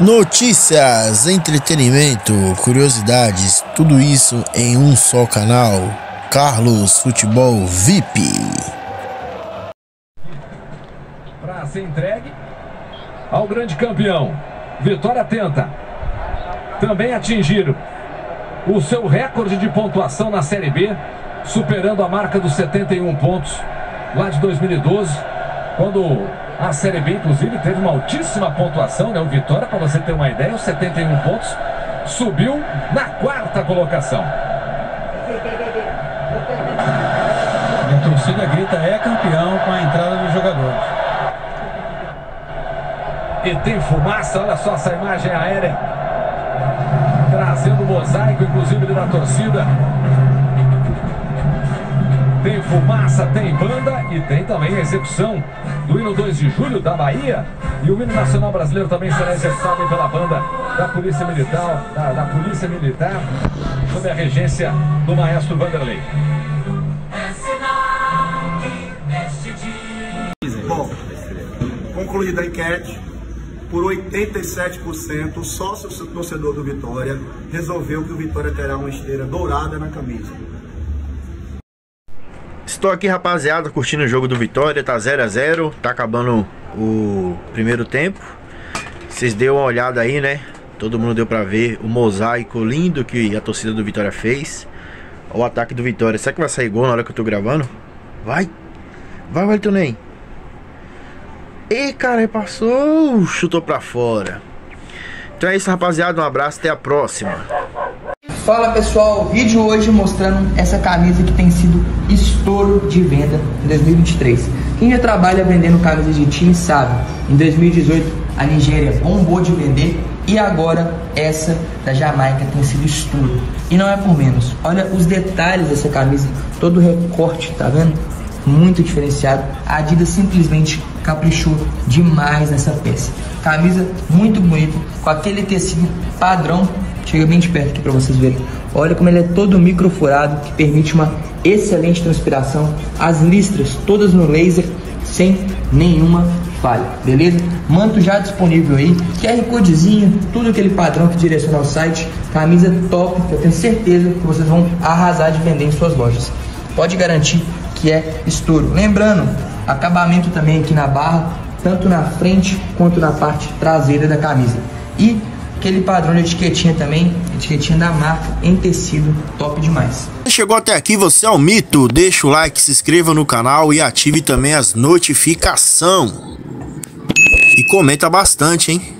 Notícias, entretenimento, curiosidades, tudo isso em um só canal. Carlos Futebol VIP. Para ser entregue ao grande campeão. Vitória tenta. Também atingiram o seu recorde de pontuação na Série B, superando a marca dos 71 pontos lá de 2012, quando a Série B, inclusive, teve uma altíssima pontuação, né? O Vitória, para você ter uma ideia, os 71 pontos, subiu na quarta colocação. A torcida grita é campeão com a entrada dos jogadores. E tem fumaça, olha só essa imagem aérea. Trazendo mosaico, inclusive, da torcida. Tem fumaça, tem banda e tem também a execução do hino 2 de julho da Bahia. E o hino nacional brasileiro também será executado pela banda da Polícia Militar, da, da Polícia Militar, sob a regência do maestro Vanderlei. Bom, concluída a enquete, por 87%, o sócio torcedor do Vitória resolveu que o Vitória terá uma esteira dourada na camisa. Estou aqui, rapaziada, curtindo o jogo do Vitória, tá 0 a 0 tá acabando o primeiro tempo. Vocês deu uma olhada aí, né? Todo mundo deu pra ver o mosaico lindo que a torcida do Vitória fez. O ataque do Vitória. Será que vai sair gol na hora que eu tô gravando? Vai! Vai, Wellington Ney! E cara, passou, chutou pra fora. Então é isso, rapaziada. Um abraço, até a próxima. Fala pessoal, vídeo hoje mostrando essa camisa que tem sido estouro de venda em 2023. Quem já trabalha vendendo camisas de time sabe, em 2018 a Nigéria bombou de vender e agora essa da Jamaica tem sido estouro. E não é por menos, olha os detalhes dessa camisa, todo o recorte, tá vendo? Muito diferenciado. A Adidas simplesmente caprichou demais nessa peça. Camisa muito bonita, com aquele tecido padrão Chega bem de perto aqui para vocês verem. Olha como ele é todo microfurado, que permite uma excelente transpiração. As listras todas no laser, sem nenhuma falha, beleza? Manto já disponível aí, QR Codezinho, tudo aquele padrão que direciona ao site. Camisa top, que eu tenho certeza que vocês vão arrasar de vender em suas lojas. Pode garantir que é estouro. Lembrando, acabamento também aqui na barra, tanto na frente quanto na parte traseira da camisa. E Aquele padrão de etiquetinha também, etiquetinha da marca em tecido, top demais. Chegou até aqui, você é um mito. Deixa o like, se inscreva no canal e ative também as notificações. E comenta bastante, hein?